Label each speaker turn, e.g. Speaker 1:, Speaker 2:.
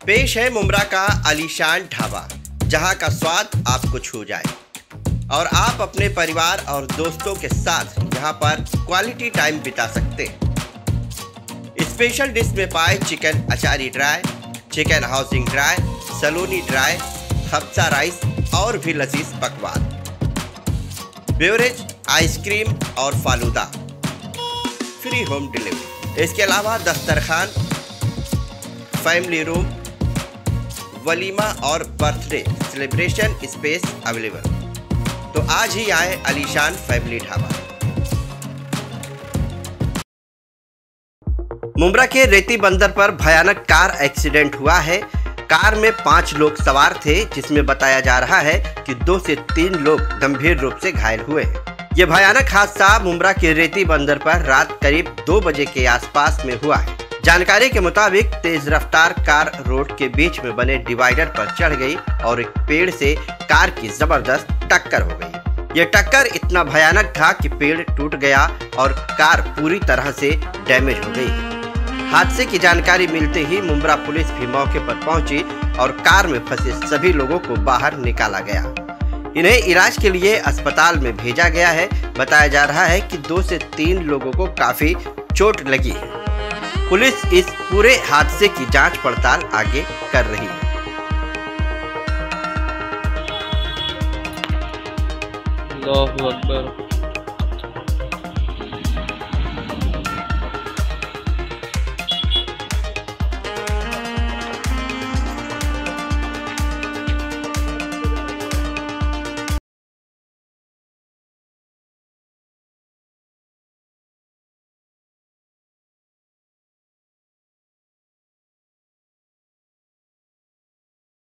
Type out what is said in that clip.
Speaker 1: पेश है मुमरा का आलीशान ढाबा, जहाँ का स्वाद आपको छू जाए। और आप अपने परिवार और दोस्तों के साथ यहाँ पर क्वालिटी टाइम बिता सकते हैं। स्पेशल डिश में पाए चिकन अचारी ड्राई चिकन हाउसिंग ड्राई सलोनी ड्राई हफ्सा राइस और भी लजीज पकवान। बेवरेज आइसक्रीम और फालूदा। फ्री होम डिलीवरी इसके अलावा दस्तरखान फैमिली रूम वलीमा और बर्थडे सेलिब्रेशन स्पेस अवेलेबल। तो आज ही आए अलीशान फैमिली ढाबा। मुमरा के रेती बंदर पर भयानक कार एक्सीडेंट हुआ है। कार में पाँच लोग सवार थे, जिसमें बताया जा रहा है कि दो से तीन लोग गंभीर रूप से घायल हुए हैं। ये भयानक हादसा मुमरा के रेती बंदर पर रात करीब दो बजे के आसपास में हुआ है। जानकारी के मुताबिक, तेज रफ्तार कार रोड के बीच में बने डिवाइडर पर चढ़ गई और एक पेड़ से कार की ज़बरदस्त टक्कर हो गई। ये टक्कर इतना भयानक था कि पेड़ टूट गया और कार पूरी तरह से डैमेज हो गई। हादसे की जानकारी मिलते ही मुमरा पुलिस भी मौके पर पहुँची और कार में फंसे सभी लोगों को बाहर निकाला गया। इन्हें इलाज के लिए अस्पताल में भेजा गया है। बताया जा रहा है कि दो से तीन लोगों को काफ़ी चोट लगी है। पुलिस इस पूरे हादसे की जाँच पड़ताल आगे कर रही है।
Speaker 2: अल्लाह अकबर।